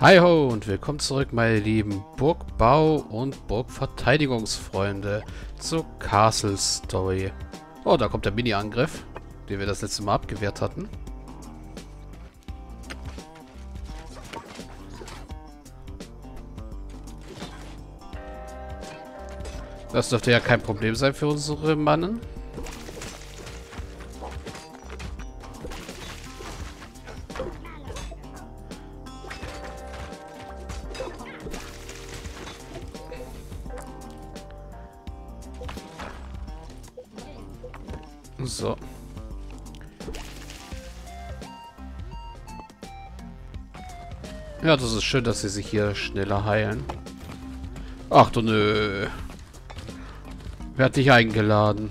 Hi ho und willkommen zurück, meine lieben Burgbau- und Burgverteidigungsfreunde zur Castle Story. Oh, da kommt der Mini-Angriff, den wir das letzte Mal abgewehrt hatten. Das dürfte ja kein Problem sein für unsere Mannen. So. Ja, das ist schön, dass sie sich hier schneller heilen. Ach du nö. Wer hat dich eingeladen?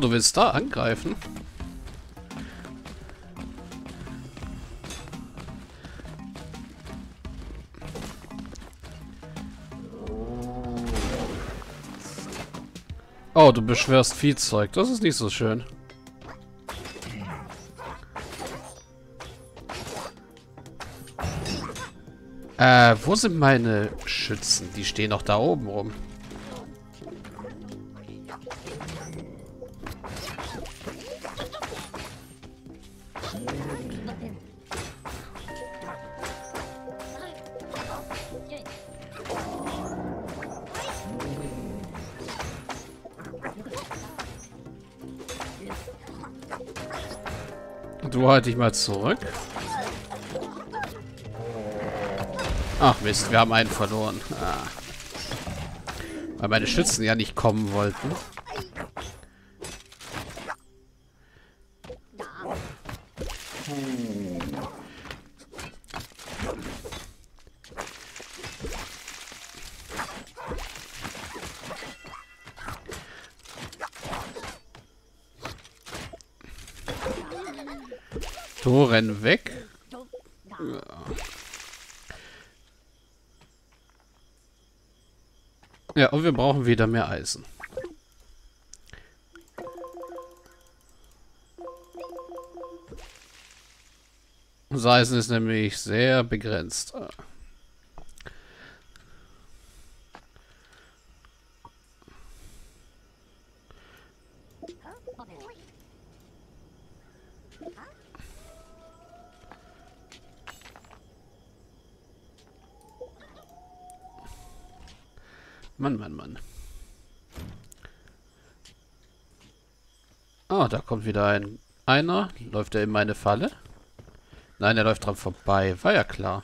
Du willst da angreifen? Oh, du beschwörst Viehzeug. Das ist nicht so schön. Äh, wo sind meine Schützen? Die stehen noch da oben rum. Du halt dich mal zurück. Ach Mist, wir haben einen verloren. Ah. Weil meine Schützen ja nicht kommen wollten. Du renn weg. Ja. ja, und wir brauchen wieder mehr Eisen. Unser Eisen ist nämlich sehr begrenzt. Ah, da kommt wieder ein einer. Läuft er in meine Falle? Nein, er läuft dran vorbei. War ja klar.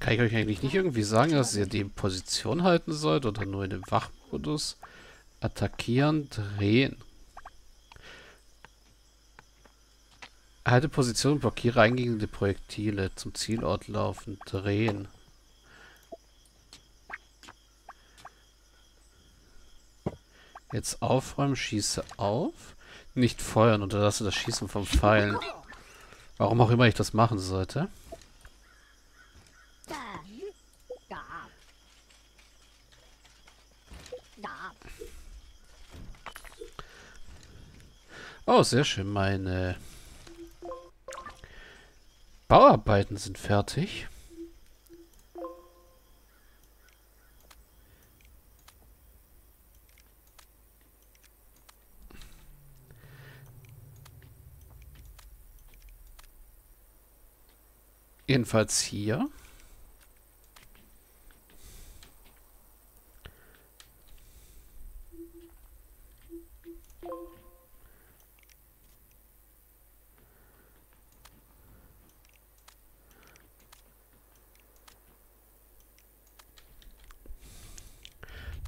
Kann ich euch eigentlich nicht irgendwie sagen, dass ihr die Position halten sollt oder nur in dem Wachmodus? Attackieren, drehen. Halte Position blockiere eingehende Projektile. Zum Zielort laufen, drehen. Jetzt aufräumen, schieße auf. Nicht feuern, unterlasse das Schießen vom Pfeilen. Warum auch immer ich das machen sollte. Oh, sehr schön. Meine Bauarbeiten sind fertig. Jedenfalls hier.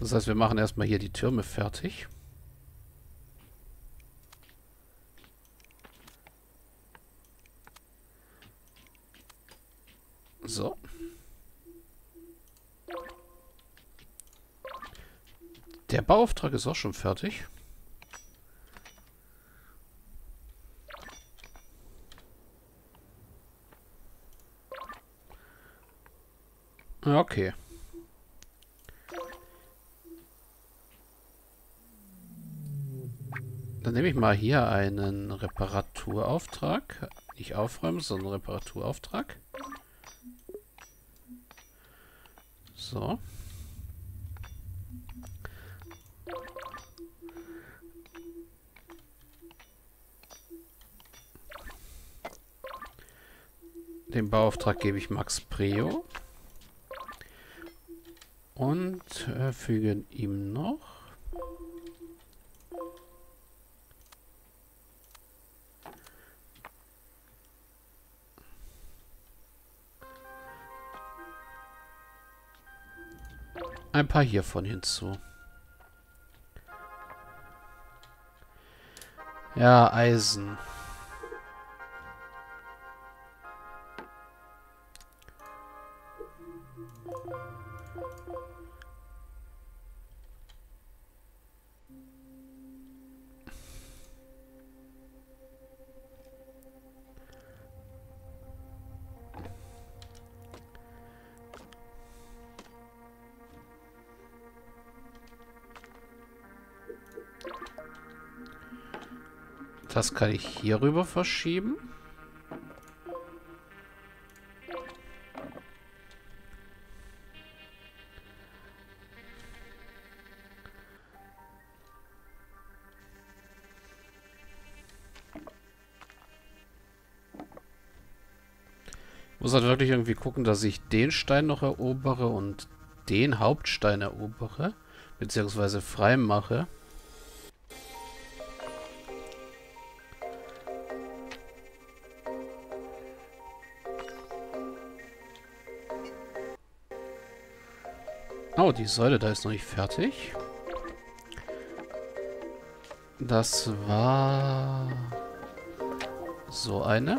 Das heißt, wir machen erstmal hier die Türme fertig. So. Der Bauauftrag ist auch schon fertig. Okay. Nehme ich mal hier einen Reparaturauftrag. Nicht aufräumen, sondern Reparaturauftrag. So. Den Bauauftrag gebe ich Max Preo. Und äh, fügen ihm noch ein paar hiervon hinzu. Ja, Eisen. Das kann ich hier rüber verschieben. muss halt wirklich irgendwie gucken, dass ich den Stein noch erobere und den Hauptstein erobere. Beziehungsweise frei mache. Oh, die Säule da ist noch nicht fertig. Das war so eine.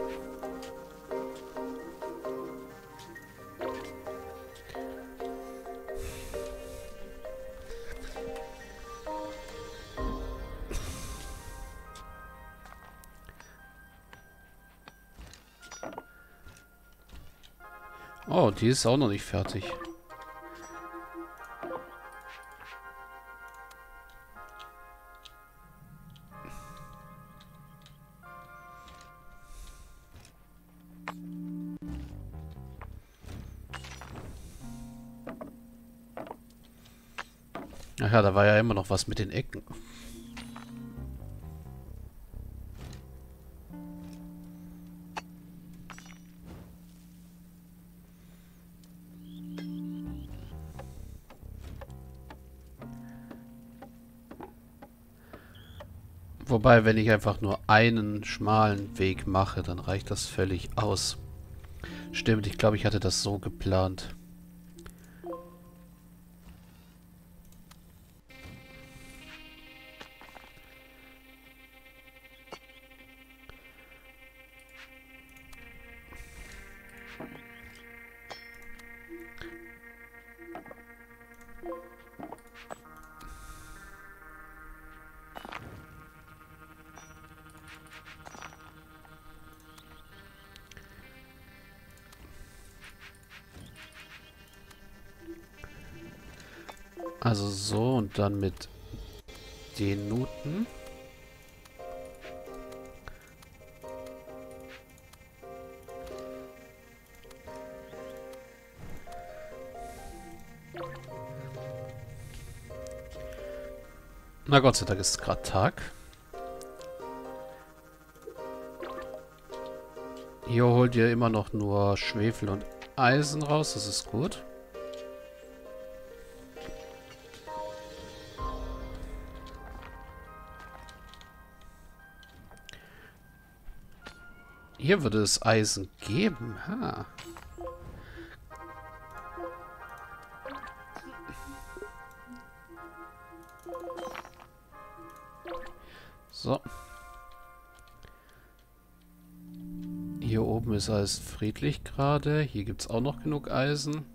Oh, die ist auch noch nicht fertig. Ach ja, da war ja immer noch was mit den Ecken. Wobei, wenn ich einfach nur einen schmalen Weg mache, dann reicht das völlig aus. Stimmt, ich glaube, ich hatte das so geplant. Also so und dann mit den Nuten. Na Gott sei Dank ist es gerade Tag. Hier holt ihr immer noch nur Schwefel und Eisen raus, das ist gut. Hier würde es Eisen geben. Ha. Ist alles friedlich gerade. Hier gibt es auch noch genug Eisen.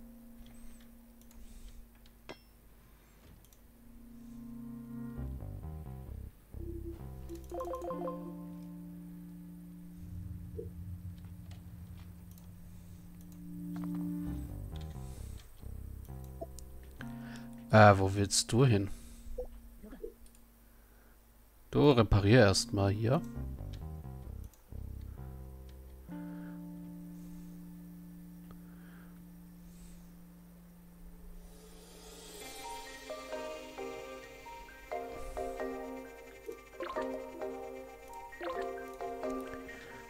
Äh, wo willst du hin? Du reparier erstmal hier.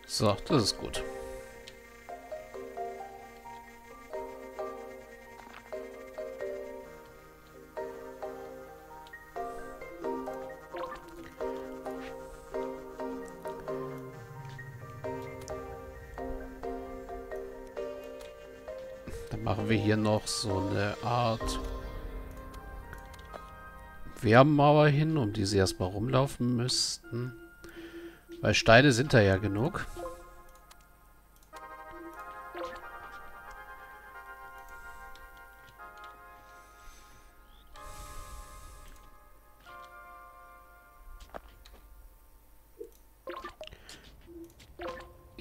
So, das ist gut. Dann machen wir hier noch so eine Art Wehrmauer hin, um die sie erstmal rumlaufen müssten. Weil Steine sind da ja genug.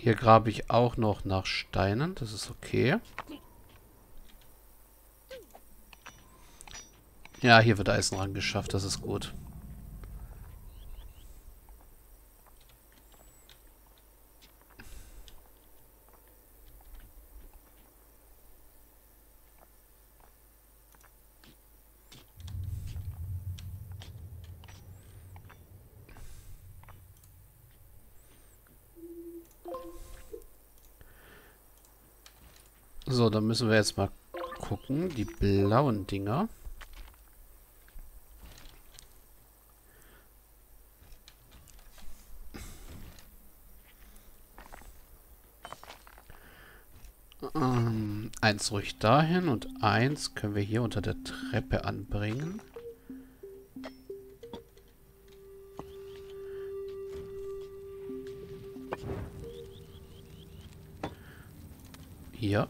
Hier grabe ich auch noch nach Steinen. Das ist okay. Ja, hier wird Eisen ran geschafft. Das ist gut. So, dann müssen wir jetzt mal gucken. Die blauen Dinger. Ähm, eins ruhig dahin und eins können wir hier unter der Treppe anbringen. Hier.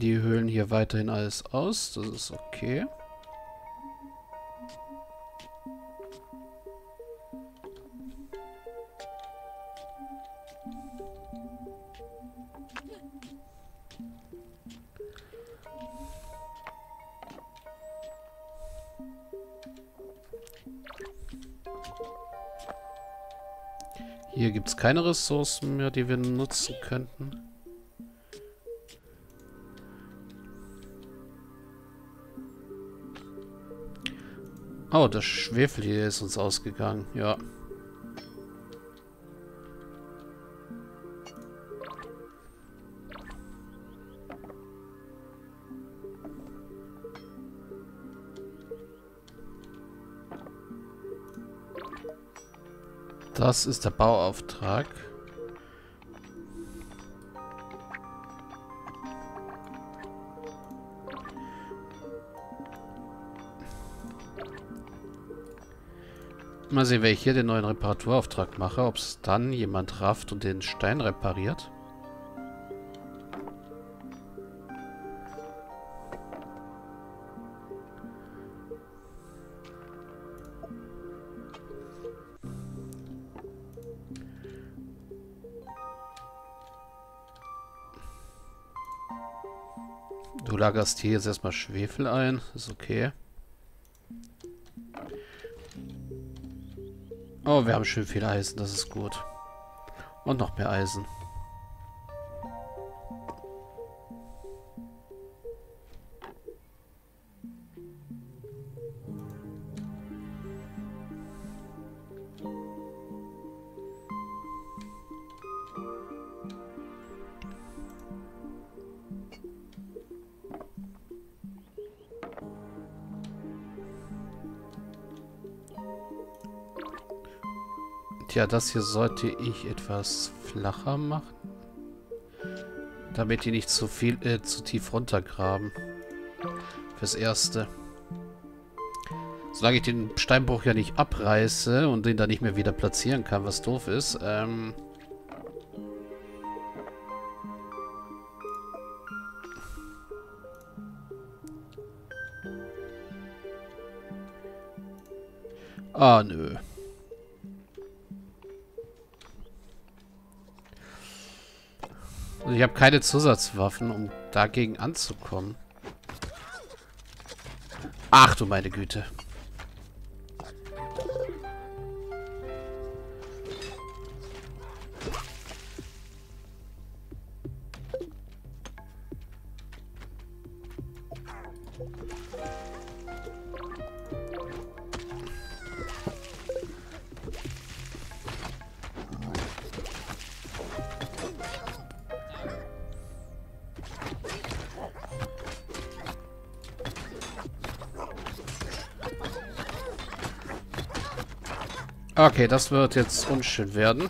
Die höhlen hier weiterhin alles aus. Das ist okay. Hier gibt es keine Ressourcen mehr, die wir nutzen könnten. Oh, das Schwefel hier ist uns ausgegangen. Ja. Das ist der Bauauftrag. Mal sehen, wenn ich hier den neuen Reparaturauftrag mache, ob es dann jemand rafft und den Stein repariert. Du lagerst hier jetzt erstmal Schwefel ein. Ist okay. Oh, wir haben schön viel Eisen. Das ist gut. Und noch mehr Eisen. Tja, das hier sollte ich etwas flacher machen. Damit die nicht zu viel, äh, zu tief runtergraben. Fürs Erste. Solange ich den Steinbruch ja nicht abreiße und den da nicht mehr wieder platzieren kann, was doof ist, ähm... Ah, nö. Ich habe keine Zusatzwaffen, um dagegen anzukommen. Ach du meine Güte. Okay, das wird jetzt unschön werden.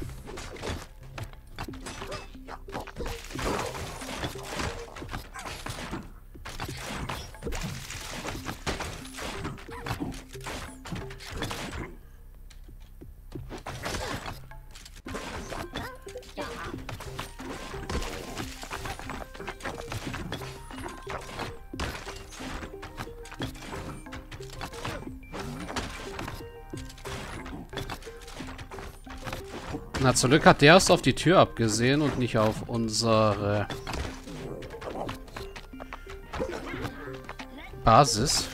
Na, zum Glück hat der erst auf die Tür abgesehen und nicht auf unsere Basis.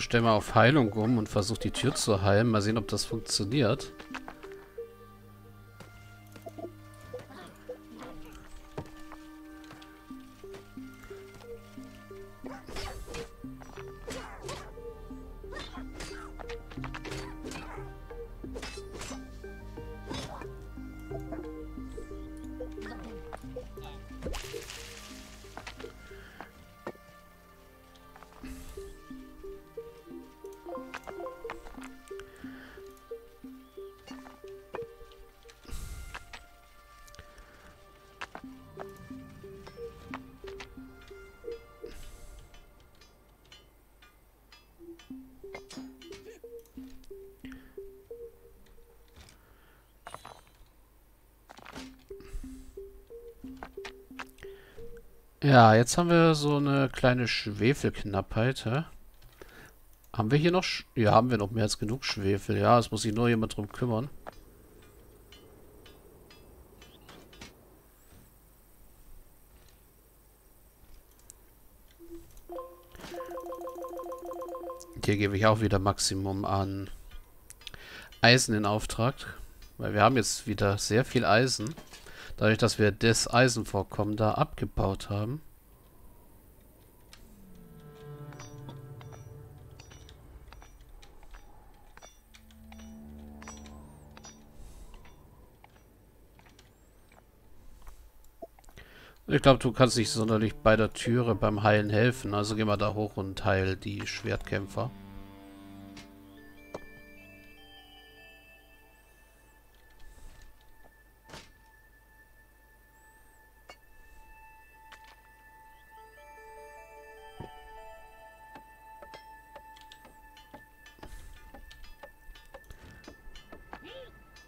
Stell mal auf Heilung um und versuch die Tür zu heilen. Mal sehen, ob das funktioniert. Ja, jetzt haben wir so eine kleine Schwefelknappheit, hä? Haben wir hier noch... Sch ja, haben wir noch mehr als genug Schwefel. Ja, es muss sich nur jemand drum kümmern. Hier gebe ich auch wieder Maximum an Eisen in Auftrag. Weil wir haben jetzt wieder sehr viel Eisen. Dadurch, dass wir das Eisenvorkommen da abgebaut haben. Ich glaube, du kannst nicht sonderlich bei der Türe beim Heilen helfen. Also geh mal da hoch und heil die Schwertkämpfer.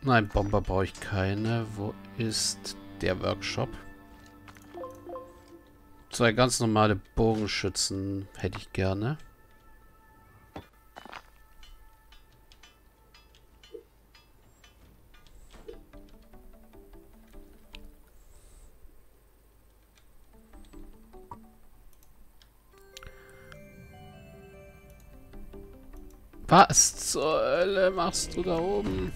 Nein, Bomber brauche ich keine. Wo ist der Workshop? Zwei ganz normale Bogenschützen hätte ich gerne. Was zur Hölle machst du da oben?